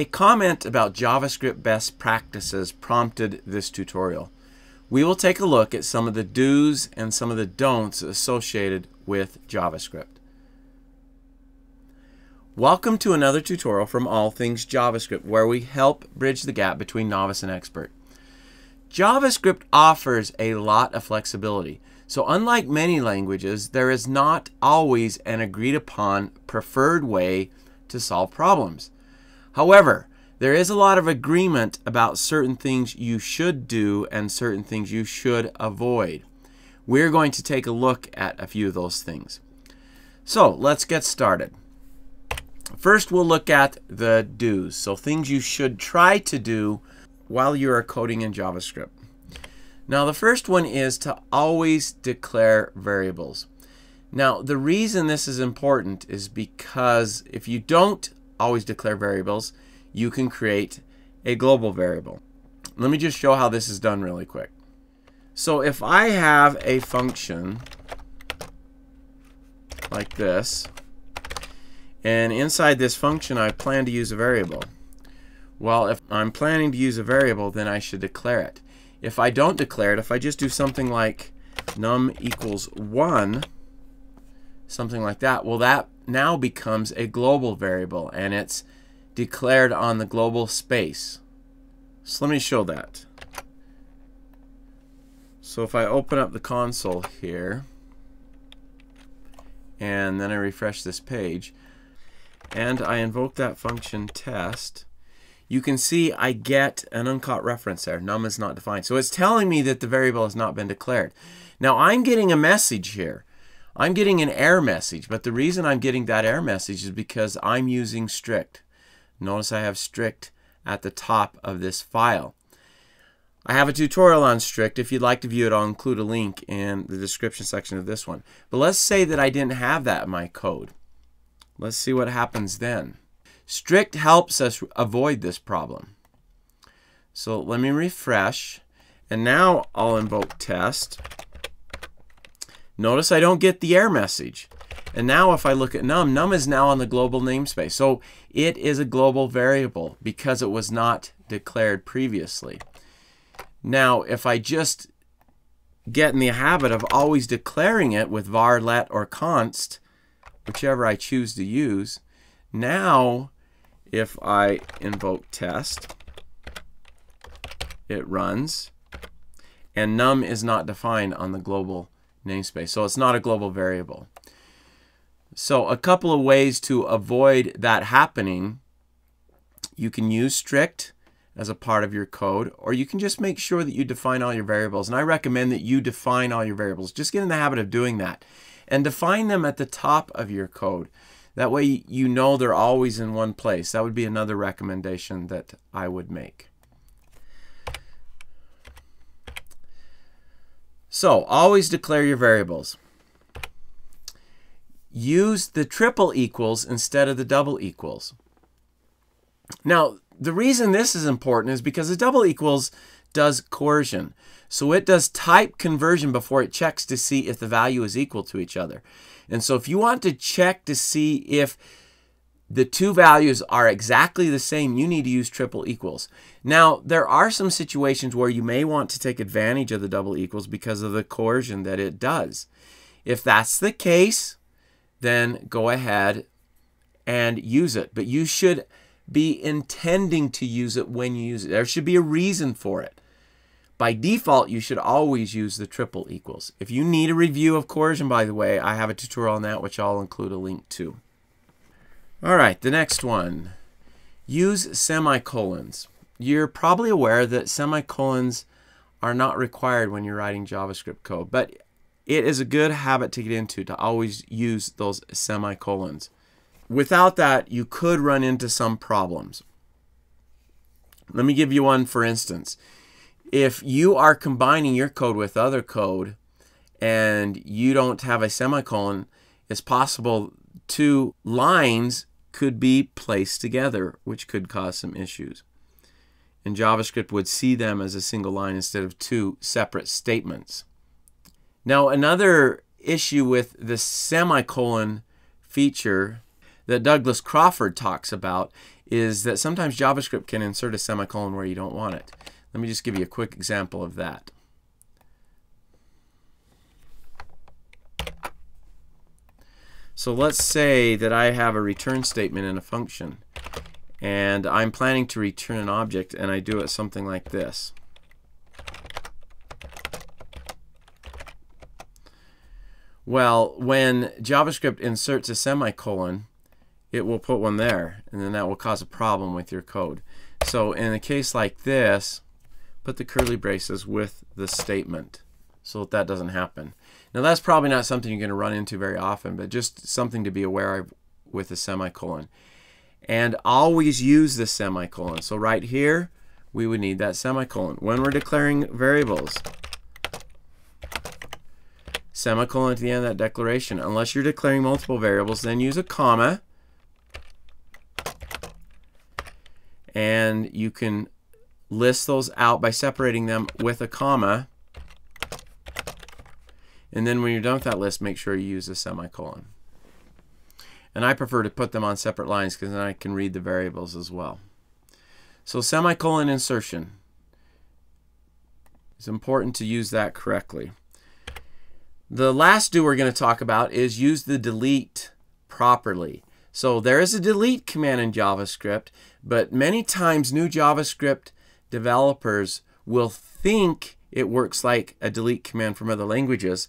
A comment about JavaScript best practices prompted this tutorial. We will take a look at some of the do's and some of the don'ts associated with JavaScript. Welcome to another tutorial from All Things JavaScript where we help bridge the gap between novice and expert. JavaScript offers a lot of flexibility. So unlike many languages, there is not always an agreed upon preferred way to solve problems. However, there is a lot of agreement about certain things you should do and certain things you should avoid. We're going to take a look at a few of those things. So let's get started. First, we'll look at the do's. So things you should try to do while you are coding in JavaScript. Now, the first one is to always declare variables. Now, the reason this is important is because if you don't always declare variables, you can create a global variable. Let me just show how this is done really quick. So if I have a function like this, and inside this function I plan to use a variable. Well, if I'm planning to use a variable, then I should declare it. If I don't declare it, if I just do something like num equals 1, something like that, well, that now becomes a global variable, and it's declared on the global space. So let me show that. So if I open up the console here, and then I refresh this page, and I invoke that function test, you can see I get an uncaught reference there. Num is not defined. So it's telling me that the variable has not been declared. Now I'm getting a message here. I'm getting an error message, but the reason I'm getting that error message is because I'm using strict. Notice I have strict at the top of this file. I have a tutorial on strict. If you'd like to view it, I'll include a link in the description section of this one. But let's say that I didn't have that in my code. Let's see what happens then. Strict helps us avoid this problem. So let me refresh. And now I'll invoke test. Notice I don't get the error message. And now if I look at num, num is now on the global namespace. So it is a global variable because it was not declared previously. Now if I just get in the habit of always declaring it with var, let, or const, whichever I choose to use, now if I invoke test, it runs, and num is not defined on the global namespace. So it's not a global variable. So a couple of ways to avoid that happening. You can use strict as a part of your code, or you can just make sure that you define all your variables. And I recommend that you define all your variables. Just get in the habit of doing that. And define them at the top of your code. That way you know they're always in one place. That would be another recommendation that I would make. So always declare your variables. Use the triple equals instead of the double equals. Now, the reason this is important is because the double equals does coercion. So it does type conversion before it checks to see if the value is equal to each other. And so if you want to check to see if the two values are exactly the same, you need to use triple equals. Now, there are some situations where you may want to take advantage of the double equals because of the coercion that it does. If that's the case, then go ahead and use it. But you should be intending to use it when you use it. There should be a reason for it. By default, you should always use the triple equals. If you need a review of coercion, by the way, I have a tutorial on that, which I'll include a link to. All right, the next one. Use semicolons. You're probably aware that semicolons are not required when you're writing JavaScript code, but it is a good habit to get into to always use those semicolons. Without that, you could run into some problems. Let me give you one for instance. If you are combining your code with other code and you don't have a semicolon, it's possible two lines could be placed together, which could cause some issues. And JavaScript would see them as a single line instead of two separate statements. Now, another issue with the semicolon feature that Douglas Crockford talks about is that sometimes JavaScript can insert a semicolon where you don't want it. Let me just give you a quick example of that. So let's say that I have a return statement in a function and I'm planning to return an object and I do it something like this. Well, when JavaScript inserts a semicolon, it will put one there, and then that will cause a problem with your code. So in a case like this, put the curly braces with the statement so that that doesn't happen. Now that's probably not something you're going to run into very often, but just something to be aware of with a semicolon. And always use the semicolon. So right here, we would need that semicolon. When we're declaring variables, semicolon at the end of that declaration. Unless you're declaring multiple variables, then use a comma. And you can list those out by separating them with a comma. And then when you're done with that list, make sure you use a semicolon. And I prefer to put them on separate lines because then I can read the variables as well. So semicolon insertion. It's important to use that correctly. The last do we're going to talk about is use the delete properly. So there is a delete command in JavaScript, but many times new JavaScript developers will think it works like a delete command from other languages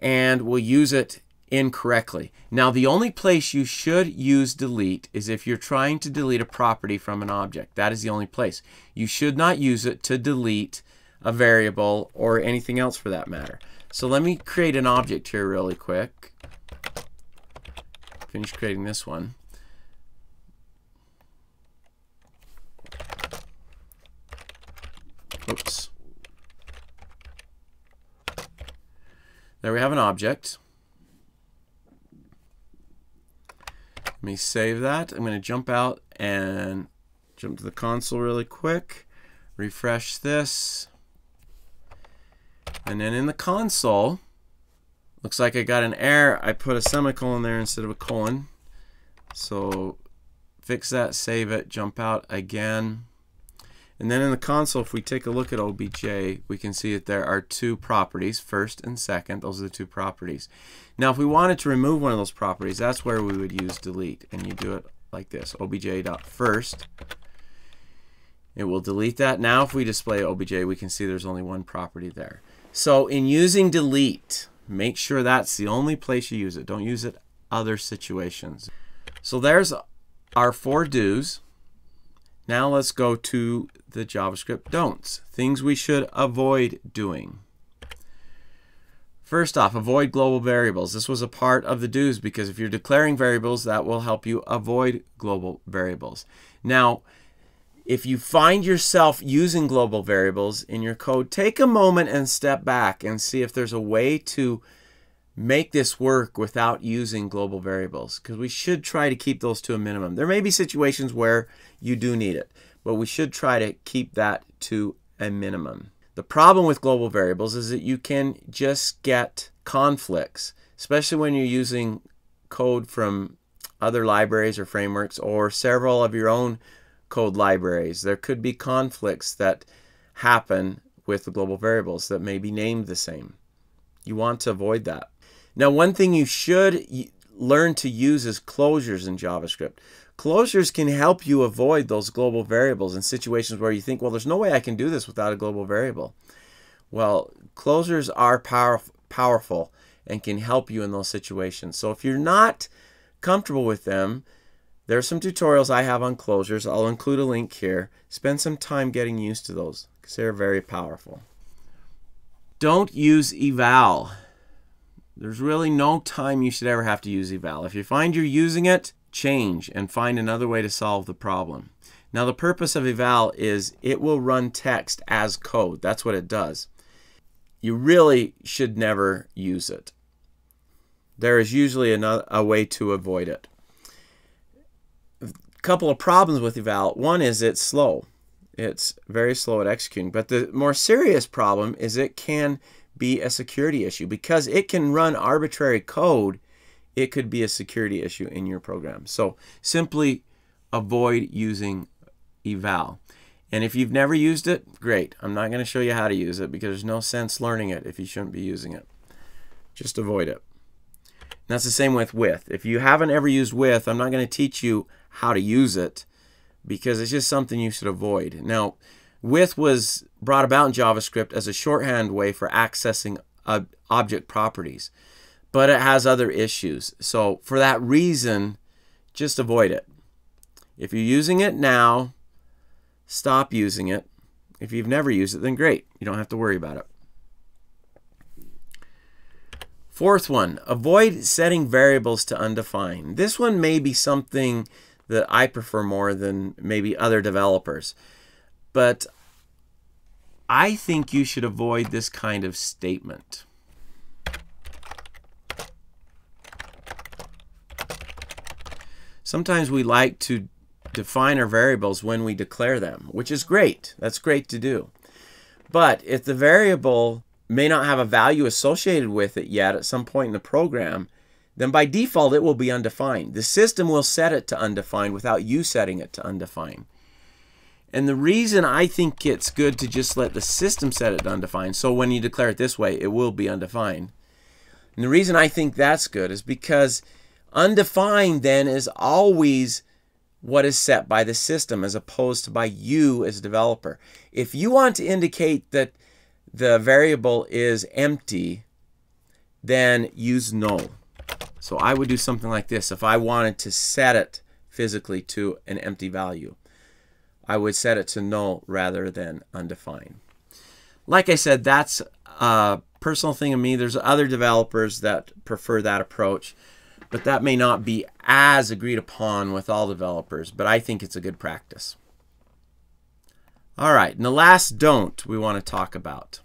and will use it incorrectly. Now the only place you should use delete is if you're trying to delete a property from an object. That is the only place. You should not use it to delete a variable or anything else for that matter. So let me create an object here really quick. Finish creating this one. Oops. There we have an object. Let me save that. I'm going to jump out and jump to the console really quick. Refresh this. And then in the console, looks like I got an error. I put a semicolon there instead of a colon. So fix that, save it, jump out again. And then in the console, if we take a look at OBJ, we can see that there are two properties, first and second. Those are the two properties. Now, if we wanted to remove one of those properties, that's where we would use delete. And you do it like this, obj.first. It will delete that. Now, if we display obj, we can see there's only one property there. So in using delete, make sure that's the only place you use it. Don't use it other situations. So there's our four do's. Now let's go to the JavaScript don'ts, things we should avoid doing. First off, avoid global variables. This was a part of the do's because if you're declaring variables, that will help you avoid global variables. Now, if you find yourself using global variables in your code, take a moment and step back and see if there's a way to make this work without using global variables because we should try to keep those to a minimum. There may be situations where you do need it, but we should try to keep that to a minimum. The problem with global variables is that you can just get conflicts, especially when you're using code from other libraries or frameworks or several of your own code libraries. There could be conflicts that happen with the global variables that may be named the same. You want to avoid that. Now, one thing you should learn to use is closures in JavaScript. Closures can help you avoid those global variables in situations where you think, well, there's no way I can do this without a global variable. Well, closures are power, powerful and can help you in those situations. So if you're not comfortable with them, there are some tutorials I have on closures. I'll include a link here. Spend some time getting used to those because they're very powerful. Don't use eval. There's really no time you should ever have to use eval. If you find you're using it, change and find another way to solve the problem. Now the purpose of eval is it will run text as code. That's what it does. You really should never use it. There is usually another, a way to avoid it A couple of problems with eval. One is it's slow. It's very slow at executing. But the more serious problem is it can be a security issue because it can run arbitrary code. It could be a security issue in your program. So simply avoid using eval. And if you've never used it, great. I'm not going to show you how to use it because there's no sense learning it if you shouldn't be using it. Just avoid it. And that's the same with with. If you haven't ever used with, I'm not going to teach you how to use it because it's just something you should avoid. Now, with was brought about in JavaScript as a shorthand way for accessing uh, object properties, but it has other issues. So for that reason, just avoid it. If you're using it now, stop using it. If you've never used it, then great. You don't have to worry about it. Fourth one, avoid setting variables to undefined. This one may be something that I prefer more than maybe other developers. But I think you should avoid this kind of statement. Sometimes we like to define our variables when we declare them, which is great. That's great to do. But if the variable may not have a value associated with it yet at some point in the program, then by default it will be undefined. The system will set it to undefined without you setting it to undefined. And the reason I think it's good to just let the system set it to undefined, so when you declare it this way, it will be undefined. And the reason I think that's good is because undefined then is always what is set by the system as opposed to by you as a developer. If you want to indicate that the variable is empty, then use null. So I would do something like this. If I wanted to set it physically to an empty value, I would set it to null rather than undefined. Like I said, that's a personal thing of me. There's other developers that prefer that approach, but that may not be as agreed upon with all developers, but I think it's a good practice. All right, and the last don't we want to talk about.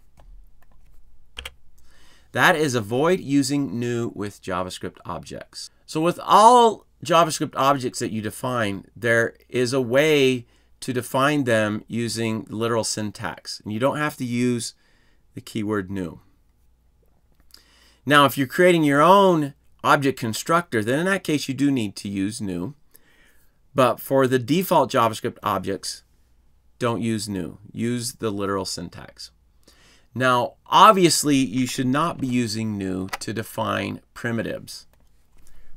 That is avoid using new with JavaScript objects. So with all JavaScript objects that you define, there is a way to define them using literal syntax. And you don't have to use the keyword new. Now, if you're creating your own object constructor, then in that case you do need to use new. But for the default JavaScript objects, don't use new. Use the literal syntax. Now, obviously, you should not be using new to define primitives.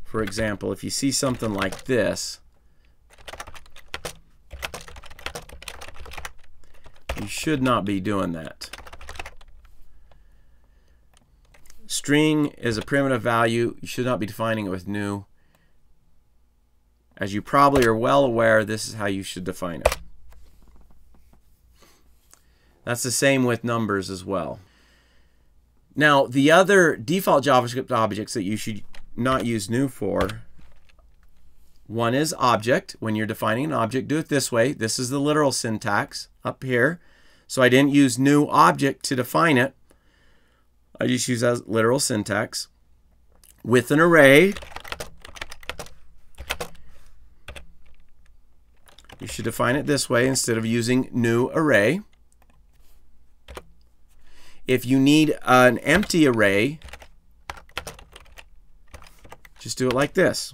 For example, if you see something like this, you should not be doing that. String is a primitive value. You should not be defining it with new. As you probably are well aware, this is how you should define it. That's the same with numbers as well. Now, the other default JavaScript objects that you should not use new for, one is object. When you're defining an object, do it this way. This is the literal syntax up here. So I didn't use new object to define it. I just use as literal syntax. With an array, you should define it this way instead of using new array. If you need an empty array, just do it like this.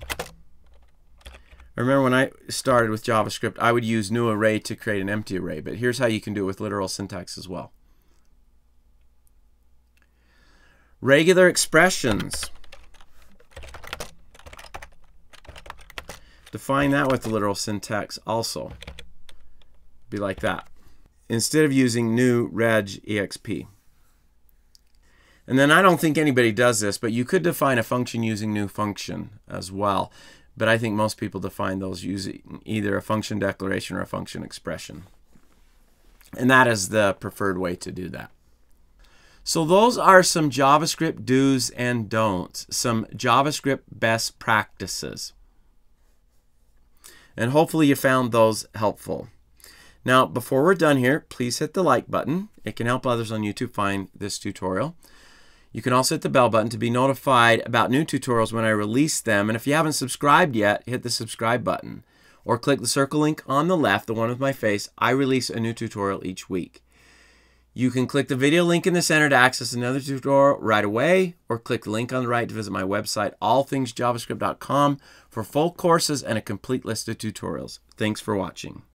I remember when I started with JavaScript, I would use new array to create an empty array, but here's how you can do it with literal syntax as well. Regular expressions. Define that with the literal syntax also. Be like that. Instead of using new reg exp. And then I don't think anybody does this, but you could define a function using new function as well. But I think most people define those using either a function declaration or a function expression. And that is the preferred way to do that. So those are some JavaScript do's and don'ts, some JavaScript best practices. And hopefully you found those helpful. Now, before we're done here, please hit the like button. It can help others on YouTube find this tutorial. You can also hit the bell button to be notified about new tutorials when I release them. And if you haven't subscribed yet, hit the subscribe button. Or click the circle link on the left, the one with my face. I release a new tutorial each week. You can click the video link in the center to access another tutorial right away, or click the link on the right to visit my website, allthingsjavascript.com, for full courses and a complete list of tutorials. Thanks for watching.